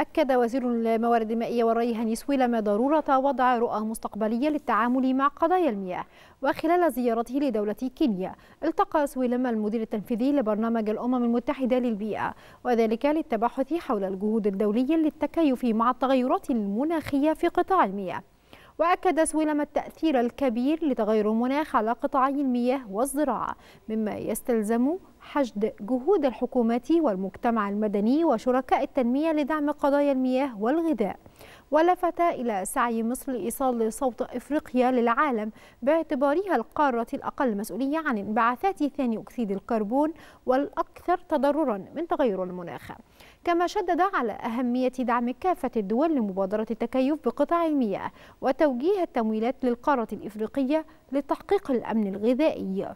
أكد وزير الموارد المائية والري هاني سويلم ضرورة وضع رؤى مستقبلية للتعامل مع قضايا المياه وخلال زيارته لدولة كينيا التقى سويلم المدير التنفيذي لبرنامج الأمم المتحدة للبيئة وذلك للتباحث حول الجهود الدولية للتكيف مع التغيرات المناخية في قطاع المياه. وأكد سويلم التأثير الكبير لتغير المناخ على قطاعي المياه والزراعة مما يستلزم حشد جهود الحكومات والمجتمع المدني وشركاء التنمية لدعم قضايا المياه والغذاء. ولفت إلى سعي مصر لإيصال صوت إفريقيا للعالم باعتبارها القارة الأقل مسؤولية عن انبعاثات ثاني أكسيد الكربون والأكثر تضررا من تغير المناخ. كما شدد على أهمية دعم كافة الدول لمبادرة التكيف بقطاع المياه وتوجيه التمويلات للقارة الإفريقية لتحقيق الأمن الغذائي.